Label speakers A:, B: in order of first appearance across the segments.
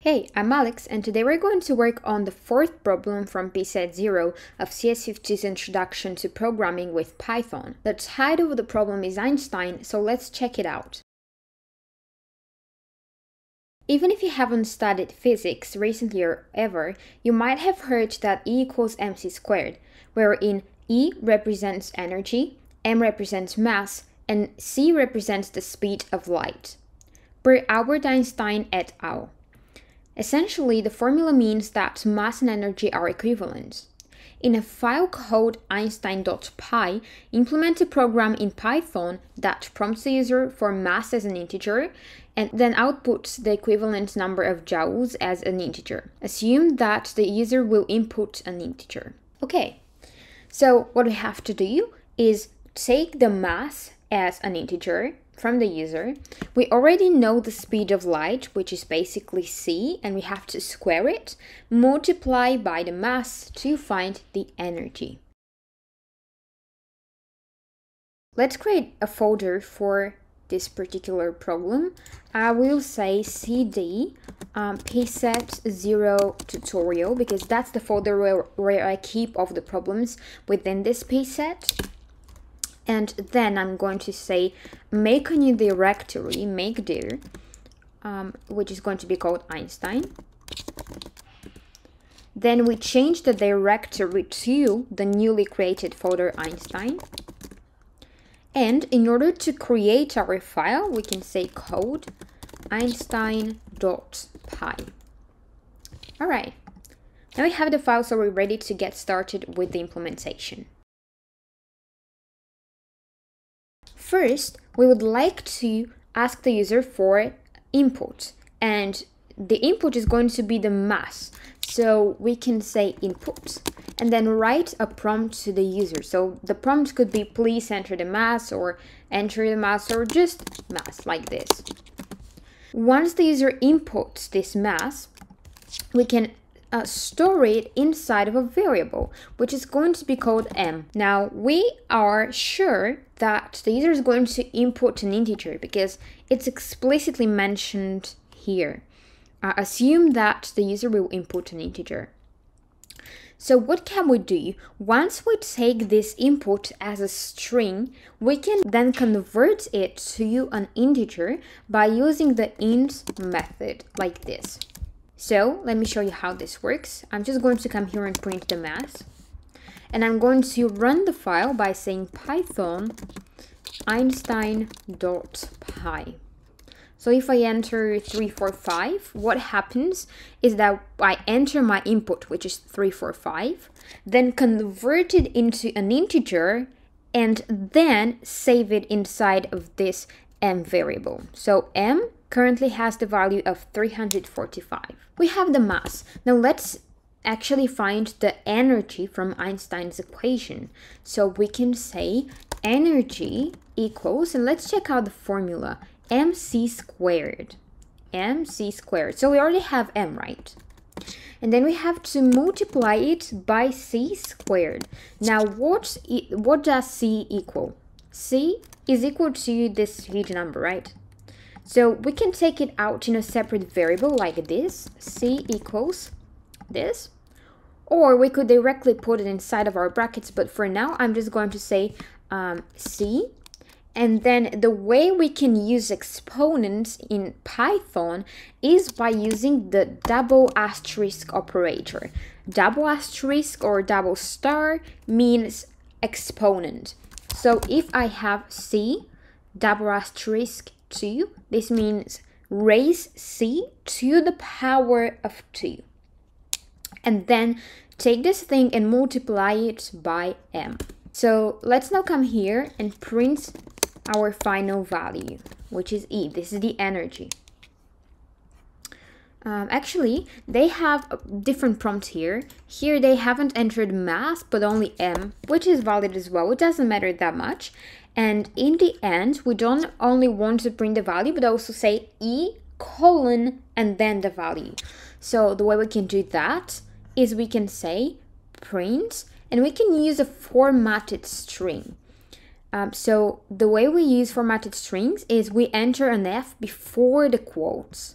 A: Hey, I'm Alex, and today we're going to work on the fourth problem from PSET 0 of CS50's Introduction to Programming with Python. The title of the problem is Einstein, so let's check it out. Even if you haven't studied physics recently or ever, you might have heard that E equals mc squared, wherein E represents energy, m represents mass, and c represents the speed of light. Per Albert Einstein et al. Essentially, the formula means that mass and energy are equivalent. In a file called einstein.py, implement a program in Python that prompts the user for mass as an integer and then outputs the equivalent number of joules as an integer. Assume that the user will input an integer. Okay, so what we have to do is take the mass as an integer from the user. We already know the speed of light, which is basically c, and we have to square it, multiply by the mass to find the energy. Let's create a folder for this particular problem. I will say cd um, pset 0 tutorial because that's the folder where, where I keep all the problems within this pset and then I'm going to say make a new directory, make dir, um, which is going to be called Einstein. Then we change the directory to the newly created folder Einstein. And in order to create our file, we can say code einstein.py. All right, now we have the file, so we're ready to get started with the implementation. First, we would like to ask the user for input and the input is going to be the mass. So we can say input and then write a prompt to the user. So the prompt could be please enter the mass or enter the mass or just mass like this. Once the user inputs this mass, we can uh, store it inside of a variable, which is going to be called m. Now, we are sure that the user is going to input an integer because it's explicitly mentioned here. Uh, assume that the user will input an integer. So what can we do? Once we take this input as a string, we can then convert it to an integer by using the int method like this. So let me show you how this works. I'm just going to come here and print the mass. And I'm going to run the file by saying python einstein.py. So if I enter 345, what happens is that I enter my input, which is 345, then convert it into an integer, and then save it inside of this m variable. So m currently has the value of 345. We have the mass. Now let's actually find the energy from Einstein's equation. So we can say energy equals, and let's check out the formula, mc squared. mc squared. So we already have m, right? And then we have to multiply it by c squared. Now what, what does c equal? c is equal to this huge number, right? So we can take it out in a separate variable like this, c equals this, or we could directly put it inside of our brackets, but for now I'm just going to say um, c, and then the way we can use exponents in Python is by using the double asterisk operator. Double asterisk or double star means exponent. So if I have c double asterisk 2. This means raise c to the power of 2. And then take this thing and multiply it by m. So let's now come here and print our final value, which is E. This is the energy. Um, actually, they have a different prompt here. Here they haven't entered mass, but only m, which is valid as well. It doesn't matter that much. And in the end, we don't only want to print the value, but also say E colon and then the value. So the way we can do that is we can say print and we can use a formatted string. Um, so the way we use formatted strings is we enter an F before the quotes.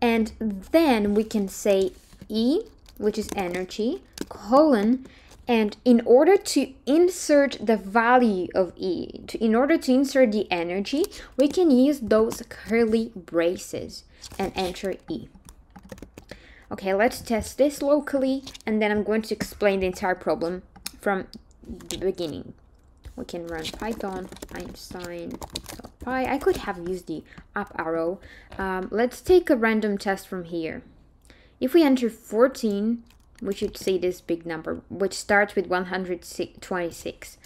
A: And then we can say E, which is energy, colon, and in order to insert the value of E, to, in order to insert the energy, we can use those curly braces and enter E. Okay, let's test this locally, and then I'm going to explain the entire problem from the beginning. We can run Python Einstein. I could have used the up arrow. Um, let's take a random test from here. If we enter 14, we should see this big number, which starts with 126.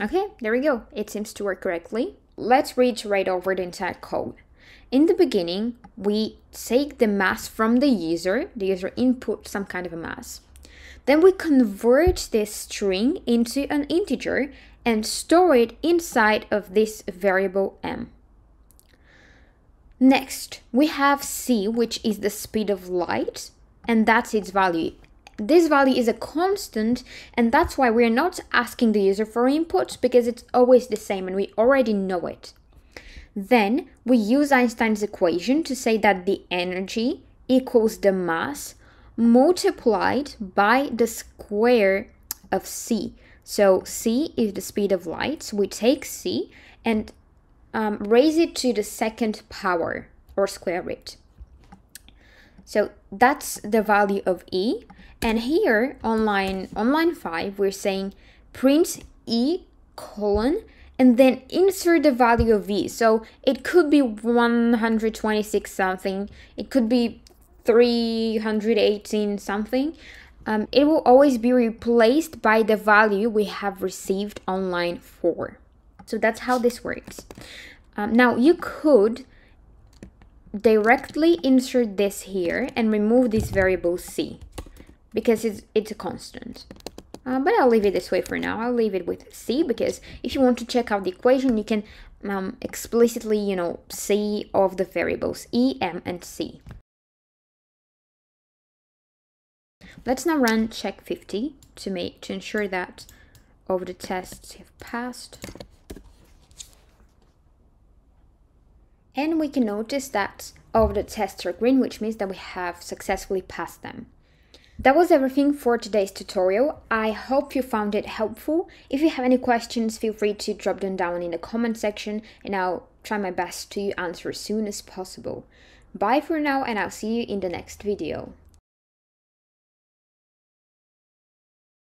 A: Okay, there we go. It seems to work correctly. Let's read right over the entire code. In the beginning, we take the mass from the user, the user input some kind of a mass. Then we convert this string into an integer and store it inside of this variable m. Next, we have c, which is the speed of light, and that's its value. This value is a constant, and that's why we're not asking the user for input because it's always the same and we already know it. Then we use Einstein's equation to say that the energy equals the mass multiplied by the square of c. So c is the speed of light. So we take c and um, raise it to the second power or square root. So that's the value of E. And here on line, on line 5, we're saying print E colon and then insert the value of V. So it could be 126 something, it could be 318 something. Um, it will always be replaced by the value we have received on line 4. So that's how this works. Um, now you could directly insert this here and remove this variable c because it's, it's a constant. Uh, but I'll leave it this way for now. I'll leave it with c because if you want to check out the equation, you can um, explicitly, you know, see of the variables e, m, and c. Let's now run check 50 to make to ensure that all the tests have passed. And we can notice that all the tests are green, which means that we have successfully passed them. That was everything for today's tutorial. I hope you found it helpful. If you have any questions, feel free to drop them down in the comment section and I'll try my best to answer as soon as possible. Bye for now and I'll see you in the next video.